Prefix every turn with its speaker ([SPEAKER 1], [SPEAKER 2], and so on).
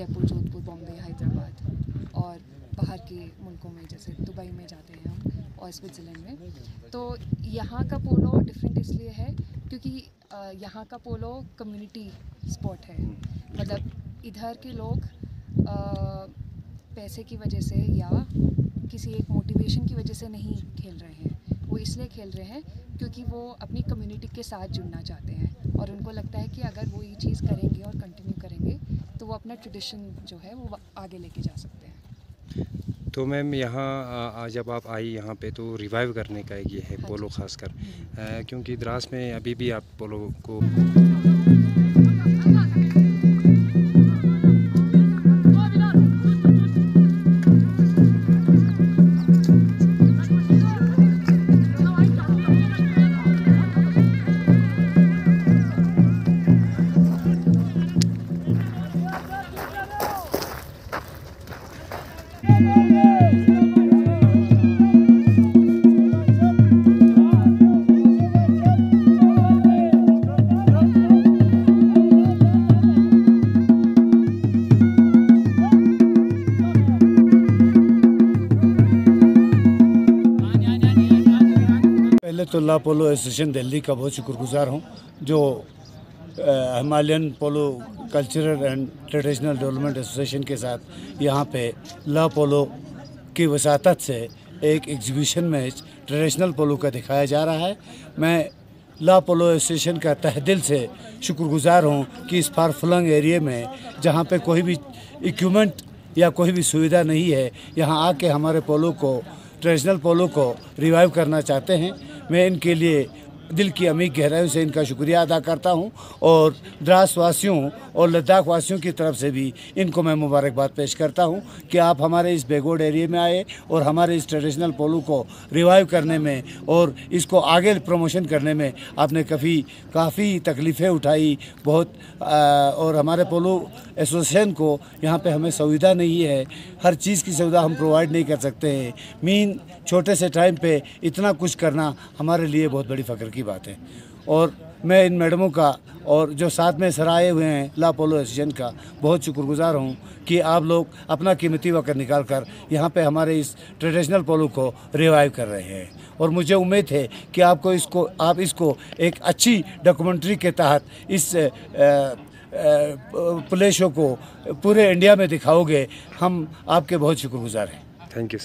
[SPEAKER 1] जयपुर, जोधपुर, बॉम्बे, हैदराबाद और बाहर के मुल्कों में, जैसे दुबई में जाते हैं हम और स्विट्ज़रलैंड में। तो यहाँ का पोलो डिफरेंट इसलिए है क्योंकि यहाँ का पोलो कम्युनिटी स्पोर्ट है। मतलब इधर के लोग पैसे की वजह से या किसी एक मोटिवेशन की वजह से नहीं खेल रहे हैं। वो इसलिए खेल रहे हैं क्योंकि वो अपनी कम्युनिटी के साथ जुड़ना चाहते हैं। और उनको लगता है कि अगर वो ये चीज़ करेंगे और कंटिन्यू करेंगे तो वो अपना ट्रेडिशन जो है वो आगे लेके जा सकते हैं।
[SPEAKER 2] तो मैम यहाँ जब आप आई यहाँ पे तो रिवाइव करने का ये है
[SPEAKER 1] हाँ
[SPEAKER 2] पोलो खासकर।
[SPEAKER 1] हम्म।
[SPEAKER 2] क्योंकि द्रास में अभी भी आप पोलो को
[SPEAKER 3] तो ला पोलो एसोसिएशन दिल्ली का बहुत शुक्रगुजार हूँ, जो Himalayan polo cultural and traditional development association के साथ यहाँ पे ला पोलो की वसात से एक एग्जीबिशन मैच ट्रेडिशनल पोलो का दिखाया जा रहा है। मैं ला पोलो एसोसिएशन का तह दिल से शुक्रगुजार हूँ कि इस फार फ्लंग एरिया में, जहाँ पे कोई भी इक्विपमेंट या कोई भी सुविधा नहीं है, यहाँ आके हमारे पोलो को, ट्रेडिशनल पोलो को रिवाइव करना चाहते हैं। मैं इनके लिए दिल की अमीर गहराइयों से इनका शुक्रिया अदा करता हूँ और द्रास वासियों और लद्दाख वासियों की तरफ़ से भी इनको मैं मुबारकबाद पेश करता हूँ कि आप हमारे इस बेगोड एरिए में आए और हमारे इस ट्रेडिशनल पोलो को रिवाइव करने में और इसको आगे प्रमोशन करने में आपने काफ़ी काफ़ी तकलीफ़ें उठाई बहुत आ, और हमारे पोलो एसोसिएशन को यहाँ पे हमें सुविधा नहीं है हर चीज़ की सुविधा हम प्रोवाइड नहीं कर सकते हैं। मीन छोटे से टाइम पे इतना कुछ करना हमारे लिए बहुत बड़ी फ़ख्र की बात है। और मैं इन मैडमों का और जो साथ में सर आए हुए हैं ला पोलो एसोसिएशन का बहुत शुक्रगुजार हूँ कि आप लोग अपना कीमती वक्त निकाल कर यहाँ पे हमारे इस ट्रेडिशनल पोलो को रिवाइव कर रहे हैं। और मुझे उम्मीद है कि आपको इसको आप इसको एक अच्छी डॉक्यूमेंट्री के तहत इस अ, प्ले शो को पूरे इंडिया में दिखाओगे। हम आपके बहुत शुक्रगुजार हैं।
[SPEAKER 2] Thank you